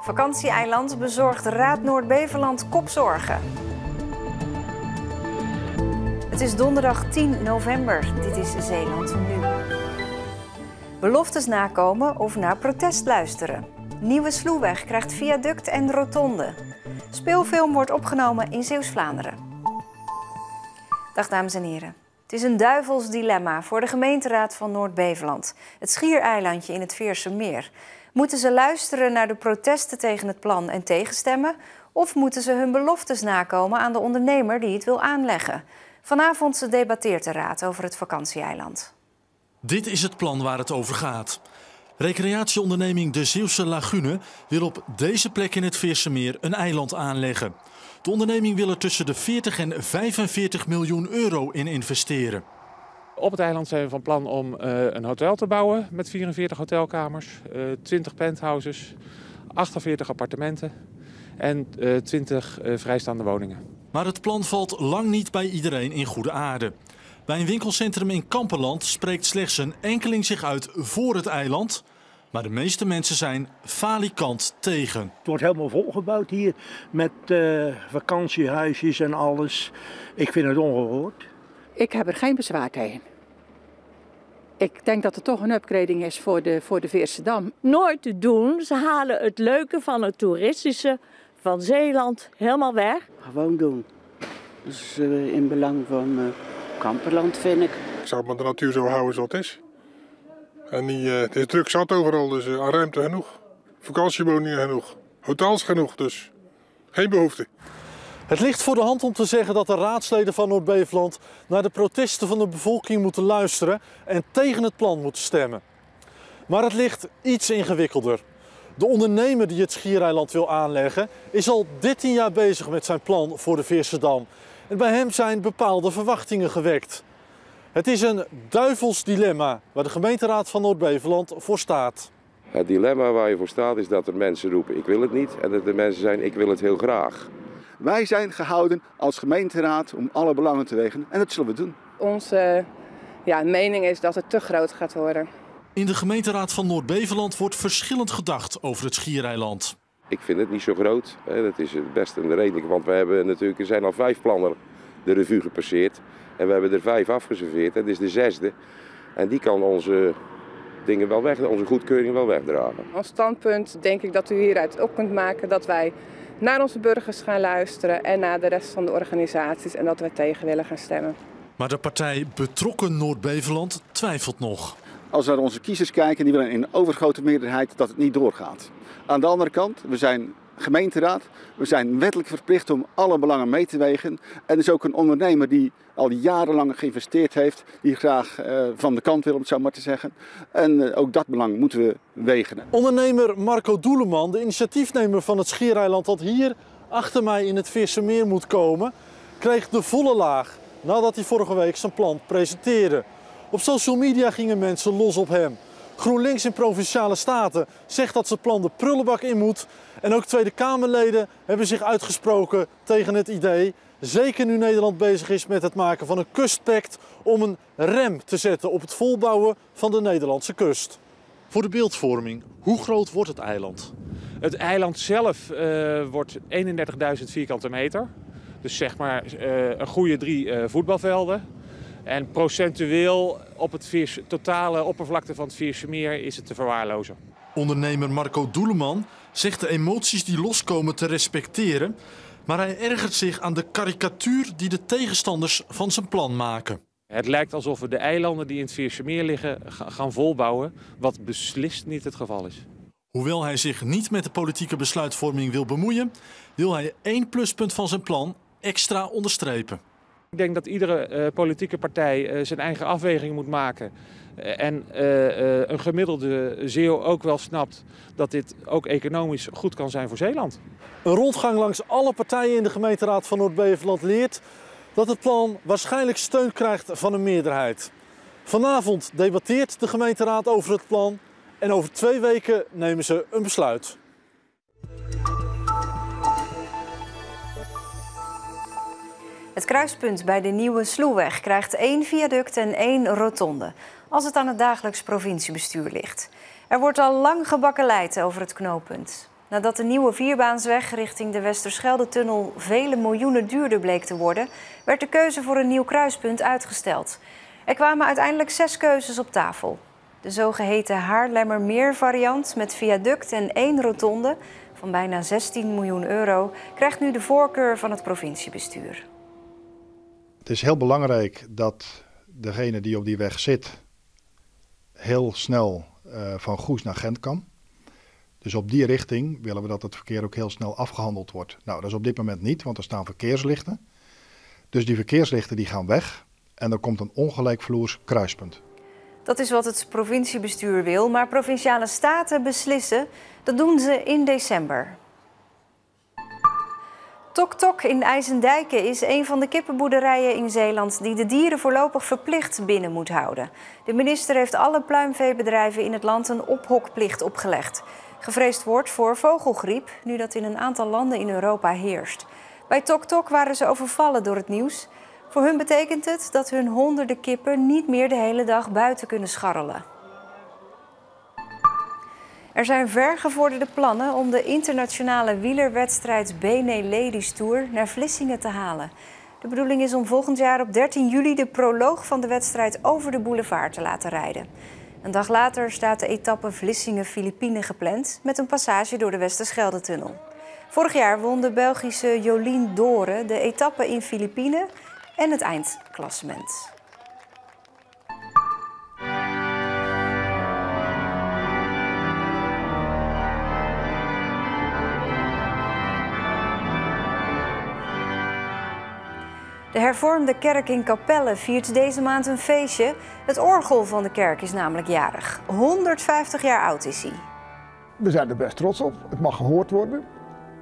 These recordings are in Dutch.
Vakantieeiland bezorgt Raad Noord-Beverland kopzorgen. Het is donderdag 10 november. Dit is Zeeland nu. Beloftes nakomen of naar protest luisteren. Nieuwe Sloeweg krijgt viaduct en rotonde. Speelfilm wordt opgenomen in Zeeuws-Vlaanderen. Dag dames en heren. Het is een duivels dilemma voor de gemeenteraad van Noord-Beveland. Het schiereilandje in het Veerse Meer. Moeten ze luisteren naar de protesten tegen het plan en tegenstemmen? Of moeten ze hun beloftes nakomen aan de ondernemer die het wil aanleggen? Vanavond debatteert de raad over het vakantieeiland. Dit is het plan waar het over gaat. Recreatieonderneming De Zeeuwse Lagune wil op deze plek in het Veerse Meer een eiland aanleggen. De onderneming wil er tussen de 40 en 45 miljoen euro in investeren. Op het eiland zijn we van plan om uh, een hotel te bouwen met 44 hotelkamers, uh, 20 penthouses, 48 appartementen en uh, 20 vrijstaande woningen. Maar het plan valt lang niet bij iedereen in goede aarde. Bij een winkelcentrum in Kamperland spreekt slechts een enkeling zich uit voor het eiland. Maar de meeste mensen zijn falikant tegen. Het wordt helemaal volgebouwd hier met uh, vakantiehuisjes en alles. Ik vind het ongehoord. Ik heb er geen bezwaar tegen. Ik denk dat het toch een upgrading is voor de, voor de Veerse Dam. Nooit te doen. Ze halen het leuke van het toeristische van Zeeland helemaal weg. Gewoon doen. Dat is uh, in belang van uh, Kamperland, vind ik. Ik zou maar de natuur zo houden zoals het is. En die, uh, druk zat overal, dus uh, ruimte genoeg. Vakantiewoningen genoeg. Hotels genoeg, dus geen behoefte. Het ligt voor de hand om te zeggen dat de raadsleden van Noord-Beveland naar de protesten van de bevolking moeten luisteren en tegen het plan moeten stemmen. Maar het ligt iets ingewikkelder. De ondernemer die het Schiereiland wil aanleggen is al 13 jaar bezig met zijn plan voor de Veerse Dam. En bij hem zijn bepaalde verwachtingen gewekt. Het is een duivels dilemma waar de gemeenteraad van Noord-Beveland voor staat. Het dilemma waar je voor staat is dat er mensen roepen ik wil het niet en dat er mensen zijn ik wil het heel graag. Wij zijn gehouden als gemeenteraad om alle belangen te wegen en dat zullen we doen. Onze ja, mening is dat het te groot gaat worden. In de gemeenteraad van Noord-Beveland wordt verschillend gedacht over het Schiereiland. Ik vind het niet zo groot. Dat is best een redelijk, want we hebben natuurlijk, er zijn al vijf plannen de revue gepasseerd. En we hebben er vijf afgeserveerd. Dat is de zesde. En die kan onze dingen wel weg, onze goedkeuring wel wegdragen. Als standpunt denk ik dat u hieruit op kunt maken dat wij naar onze burgers gaan luisteren en naar de rest van de organisaties en dat we tegen willen gaan stemmen. Maar de partij Betrokken Noord-Beveland twijfelt nog. Als we naar onze kiezers kijken, die willen in overgrote meerderheid dat het niet doorgaat. Aan de andere kant, we zijn gemeenteraad. We zijn wettelijk verplicht om alle belangen mee te wegen. En is ook een ondernemer die al jarenlang geïnvesteerd heeft, die graag uh, van de kant wil, om het zo maar te zeggen. En uh, ook dat belang moeten we wegen. Ondernemer Marco Doeleman, de initiatiefnemer van het Schiereiland dat hier achter mij in het Veerse Meer moet komen, kreeg de volle laag nadat hij vorige week zijn plan presenteerde. Op social media gingen mensen los op hem. GroenLinks in Provinciale Staten zegt dat ze plan de prullenbak in moet. En ook Tweede Kamerleden hebben zich uitgesproken tegen het idee. Zeker nu Nederland bezig is met het maken van een kustpact om een rem te zetten op het volbouwen van de Nederlandse kust. Voor de beeldvorming, hoe groot wordt het eiland? Het eiland zelf uh, wordt 31.000 vierkante meter. Dus zeg maar uh, een goede drie uh, voetbalvelden. En procentueel op het totale oppervlakte van het Vierse Meer is het te verwaarlozen. Ondernemer Marco Doeleman zegt de emoties die loskomen te respecteren, maar hij ergert zich aan de karikatuur die de tegenstanders van zijn plan maken. Het lijkt alsof we de eilanden die in het Vierse Meer liggen gaan volbouwen, wat beslist niet het geval is. Hoewel hij zich niet met de politieke besluitvorming wil bemoeien, wil hij één pluspunt van zijn plan extra onderstrepen. Ik denk dat iedere uh, politieke partij uh, zijn eigen afweging moet maken. Uh, en een gemiddelde zeeuw ook wel snapt dat dit ook economisch goed kan zijn voor Zeeland. Een rondgang langs alle partijen in de gemeenteraad van Noord-Beveland leert dat het plan waarschijnlijk steun krijgt van een meerderheid. Vanavond debatteert de gemeenteraad over het plan en over twee weken nemen ze een besluit. Het kruispunt bij de nieuwe Sloeweg krijgt één viaduct en één rotonde, als het aan het dagelijks provinciebestuur ligt. Er wordt al lang gebakken leid over het knooppunt. Nadat de nieuwe vierbaansweg richting de Westerschelde-tunnel vele miljoenen duurder bleek te worden, werd de keuze voor een nieuw kruispunt uitgesteld. Er kwamen uiteindelijk zes keuzes op tafel. De zogeheten Haarlemmermeer variant met viaduct en één rotonde van bijna 16 miljoen euro krijgt nu de voorkeur van het provinciebestuur. Het is heel belangrijk dat degene die op die weg zit heel snel uh, van Goes naar Gent kan. Dus op die richting willen we dat het verkeer ook heel snel afgehandeld wordt. Nou, dat is op dit moment niet, want er staan verkeerslichten. Dus die verkeerslichten die gaan weg en er komt een ongelijkvloers kruispunt. Dat is wat het provinciebestuur wil, maar provinciale staten beslissen. Dat doen ze in december. Tok Tok in IJsendijken is een van de kippenboerderijen in Zeeland die de dieren voorlopig verplicht binnen moet houden. De minister heeft alle pluimveebedrijven in het land een ophokplicht opgelegd. Gevreesd wordt voor vogelgriep, nu dat in een aantal landen in Europa heerst. Bij Tok Tok waren ze overvallen door het nieuws. Voor hun betekent het dat hun honderden kippen niet meer de hele dag buiten kunnen scharrelen. Er zijn vergevorderde plannen om de internationale wielerwedstrijd Bene Ladies Tour naar Vlissingen te halen. De bedoeling is om volgend jaar op 13 juli de proloog van de wedstrijd over de boulevard te laten rijden. Een dag later staat de etappe Vlissingen-Filipijnen gepland met een passage door de Westerschelde-tunnel. Vorig jaar won de Belgische Jolien Doren de etappe in Filipijnen en het eindklassement. De hervormde kerk in Capelle viert deze maand een feestje. Het orgel van de kerk is namelijk jarig. 150 jaar oud is hij. We zijn er best trots op. Het mag gehoord worden.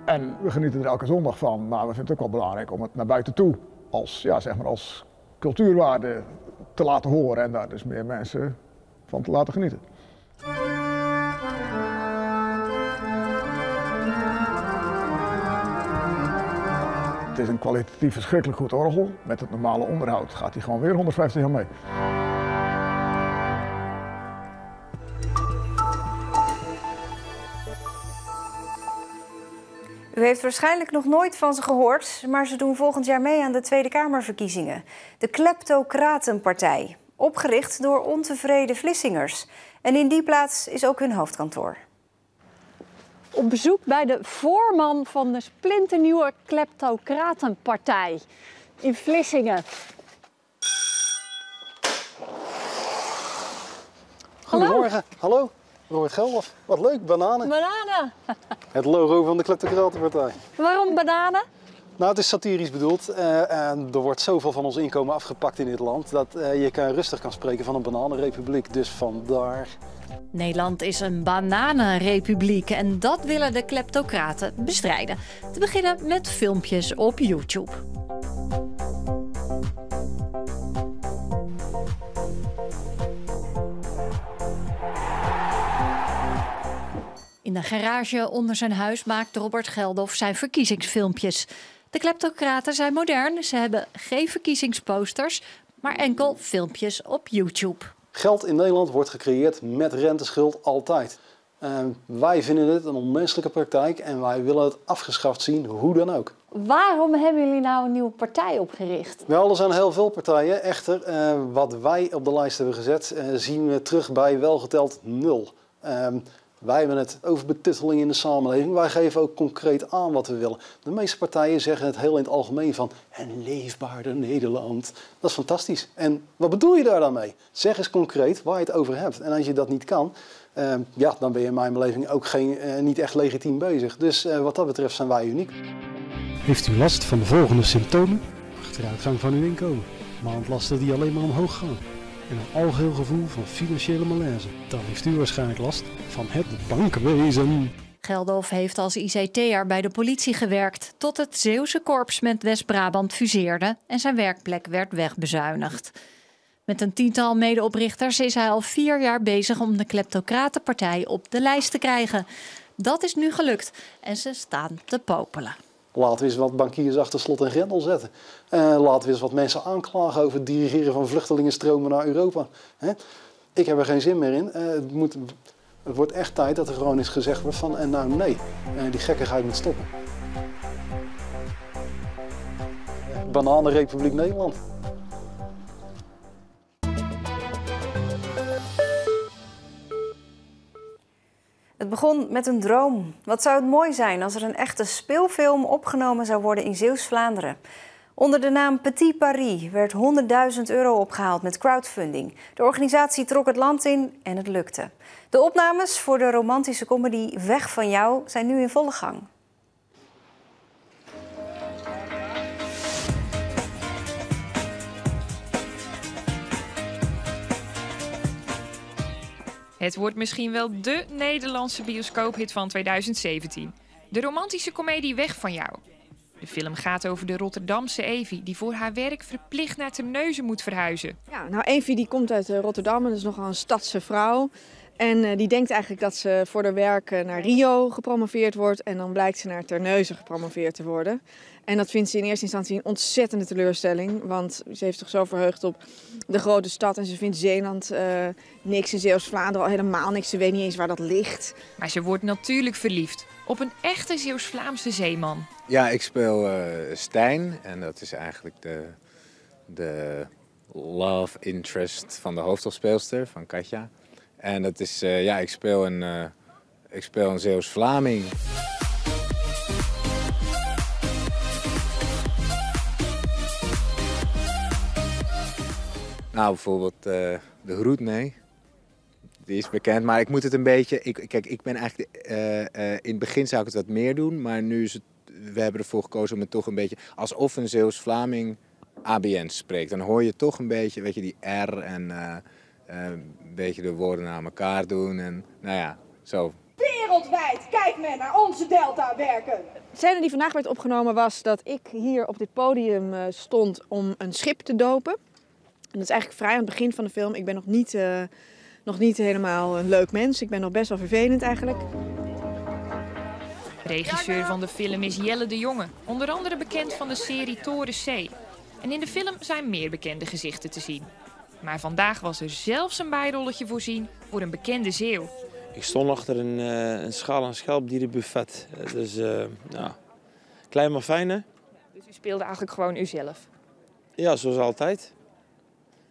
En we genieten er elke zondag van. Maar we vinden het ook wel belangrijk om het naar buiten toe als, ja, zeg maar als cultuurwaarde te laten horen. En daar dus meer mensen van te laten genieten. Het is een kwalitatief verschrikkelijk goed orgel. Met het normale onderhoud gaat hij gewoon weer 150 jaar mee. U heeft waarschijnlijk nog nooit van ze gehoord, maar ze doen volgend jaar mee aan de Tweede Kamerverkiezingen. De Kleptocratenpartij, opgericht door ontevreden Vlissingers. En in die plaats is ook hun hoofdkantoor op bezoek bij de voorman van de splinternieuwe Kleptocratenpartij in Vlissingen. Goedemorgen, hallo. Robert Geldof. Wat leuk, bananen. Bananen. Het logo van de Kleptocratenpartij. Waarom bananen? Nou, het is satirisch bedoeld. Uh, en er wordt zoveel van ons inkomen afgepakt in dit land dat uh, je kan rustig kan spreken van een bananenrepubliek. Dus vandaar. Nederland is een bananenrepubliek en dat willen de kleptocraten bestrijden. Te beginnen met filmpjes op YouTube. In de garage onder zijn huis maakt Robert Geldof zijn verkiezingsfilmpjes. De kleptocraten zijn modern, ze hebben geen verkiezingsposters, maar enkel filmpjes op YouTube. Geld in Nederland wordt gecreëerd met renteschuld altijd. Uh, wij vinden dit een onmenselijke praktijk en wij willen het afgeschaft zien, hoe dan ook. Waarom hebben jullie nou een nieuwe partij opgericht? Wel, er zijn heel veel partijen. Echter, uh, wat wij op de lijst hebben gezet, uh, zien we terug bij welgeteld nul. Ehm, wij hebben het over betutteling in de samenleving. Wij geven ook concreet aan wat we willen. De meeste partijen zeggen het heel in het algemeen van een leefbaarder Nederland. Dat is fantastisch. En wat bedoel je daar dan mee? Zeg eens concreet waar je het over hebt. En als je dat niet kan, uh, ja, dan ben je in mijn beleving ook geen, uh, niet echt legitiem bezig. Dus uh, wat dat betreft zijn wij uniek. Heeft u last van de volgende symptomen? Achteruitgang van uw inkomen. Maandlasten die alleen maar omhoog gaan en een algeheel gevoel van financiële malaise. Dan heeft u waarschijnlijk last van het bankenwezen. Geldof heeft als ICT'er bij de politie gewerkt tot het Zeeuwse korps met West-Brabant fuseerde en zijn werkplek werd wegbezuinigd. Met een tiental medeoprichters is hij al vier jaar bezig om de kleptocratenpartij op de lijst te krijgen. Dat is nu gelukt en ze staan te popelen. Laten we eens wat bankiers achter slot en grendel zetten. Uh, laten we eens wat mensen aanklagen over het dirigeren van vluchtelingenstromen naar Europa. Hè? Ik heb er geen zin meer in. Uh, het moet, Het wordt echt tijd dat er gewoon eens gezegd wordt van en nou nee, en die gekkigheid moet stoppen. Bananenrepubliek Nederland. Het begon met een droom. Wat zou het mooi zijn als er een echte speelfilm opgenomen zou worden in Zeeuws-Vlaanderen? Onder de naam Petit Paris werd 100.000 euro opgehaald met crowdfunding. De organisatie trok het land in en het lukte. De opnames voor de romantische comedy Weg van jou zijn nu in volle gang. Het wordt misschien wel dé Nederlandse bioscoophit van 2017. De romantische komedie Weg van jou. De film gaat over de Rotterdamse Evie die voor haar werk verplicht naar Terneuzen moet verhuizen. Ja, nou Evie die komt uit eh, Rotterdam en is nogal een stadse vrouw. En eh, die denkt eigenlijk dat ze voor haar werk eh, naar Rio gepromoveerd wordt. En dan blijkt ze naar Terneuzen gepromoveerd te worden. En dat vindt ze in eerste instantie een ontzettende teleurstelling. Want ze heeft zich zo verheugd op de grote stad. En ze vindt Zeeland niks en Zeeuws-Vlaanderen al helemaal niks. Ze weet niet eens waar dat ligt. Maar ze wordt natuurlijk verliefd op een echte Zeeuws-Vlaamse zeeman. Ja, ik speel uh, Stijn en dat is eigenlijk de, de love interest van de hoofdrolspeelster, van Katja. En dat is, uh, ja, ik speel een, uh, ik speel een Zeeuws-Vlaming. Nou, bijvoorbeeld de groet, nee. Die is bekend, maar ik moet het een beetje... Ik, kijk, ik ben eigenlijk... in het begin zou ik het wat meer doen, maar nu is het we hebben ervoor gekozen om het toch een beetje alsof een Zeeuws-Vlaming ABN spreekt. Dan hoor je toch een beetje, weet je, die R en uh, uh, een beetje de woorden naar elkaar doen. En nou ja, zo. Wereldwijd kijkt men naar onze Delta werken. De scène die vandaag werd opgenomen was dat ik hier op dit podium stond om een schip te dopen. En dat is eigenlijk vrij aan het begin van de film. Ik ben nog niet, nog niet helemaal een leuk mens. Ik ben nog best wel vervelend eigenlijk. Regisseur van de film is Jelle de Jonge, onder andere bekend van de serie Toren C. En in de film zijn meer bekende gezichten te zien. Maar vandaag was er zelfs een bijrolletje voorzien voor een bekende zeeuw. Ik stond achter een, uh, een schaal- en schelpdierenbuffet. Dus uh, ja, klein maar fijn hè? Dus u speelde eigenlijk gewoon uzelf? Ja, zoals altijd.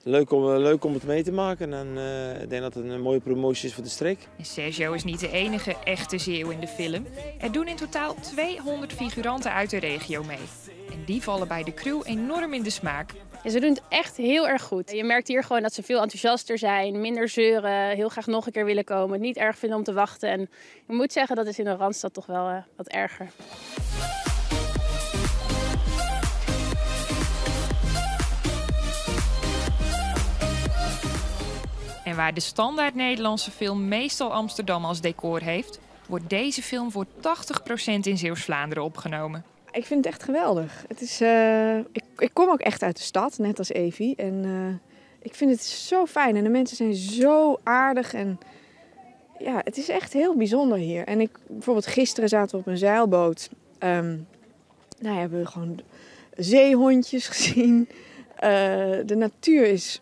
Leuk om, leuk om het mee te maken en uh, ik denk dat het een mooie promotie is voor de streek. En Sergio is niet de enige echte zeeuw in de film. Er doen in totaal 200 figuranten uit de regio mee. En die vallen bij de crew enorm in de smaak. Ja, ze doen het echt heel erg goed. Je merkt hier gewoon dat ze veel enthousiaster zijn, minder zeuren, heel graag nog een keer willen komen, het niet erg vinden om te wachten. En ik moet zeggen, dat is in de Randstad toch wel uh, wat erger. Waar de standaard Nederlandse film meestal Amsterdam als decor heeft, wordt deze film voor 80% in Zeeuws-Vlaanderen opgenomen. Ik vind het echt geweldig. Het is, uh, ik, ik, kom ook echt uit de stad, net als Evie. En uh, ik vind het zo fijn. En de mensen zijn zo aardig. En ja, het is echt heel bijzonder hier. En ik, bijvoorbeeld gisteren zaten we op een zeilboot. Um, nou ja, hebben gewoon zeehondjes gezien. Uh, de natuur is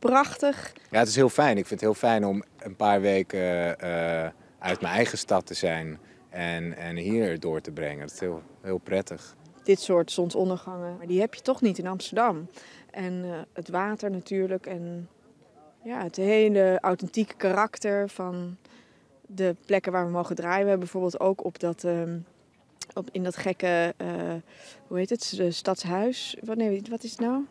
prachtig. Ja, het is heel fijn. Ik vind het heel fijn om een paar weken uh, uit mijn eigen stad te zijn en, en hier door te brengen. Dat is heel, heel prettig. Dit soort zonsondergangen, maar die heb je toch niet in Amsterdam. En uh, het water natuurlijk en ja, het hele authentieke karakter van de plekken waar we mogen draaien. We hebben bijvoorbeeld ook op dat, um, op, in dat gekke, uh, hoe heet het, stadshuis. Wat, nee, wat is het nou?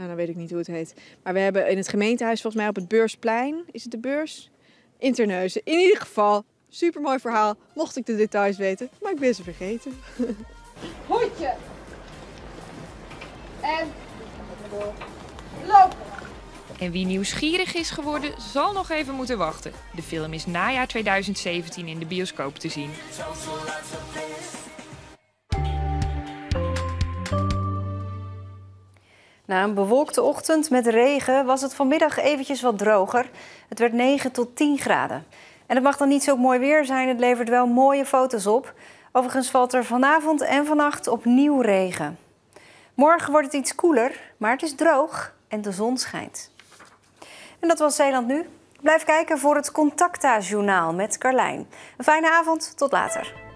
Nou, dan weet ik niet hoe het heet. Maar we hebben in het gemeentehuis, volgens mij op het Beursplein, is het de beurs? Interneuzen. In ieder geval, super mooi verhaal. Mocht ik de details weten, maar ik ben ze vergeten. Hoedje. En lopen. En wie nieuwsgierig is geworden, zal nog even moeten wachten. De film is najaar 2017 in de bioscoop te zien. Na een bewolkte ochtend met regen was het vanmiddag eventjes wat droger. Het werd 9 tot 10 graden. En het mag dan niet zo mooi weer zijn, het levert wel mooie foto's op. Overigens valt er vanavond en vannacht opnieuw regen. Morgen wordt het iets koeler, maar het is droog en de zon schijnt. En dat was Zeeland nu. Blijf kijken voor het Contacta-journaal met Carlijn. Een fijne avond, tot later.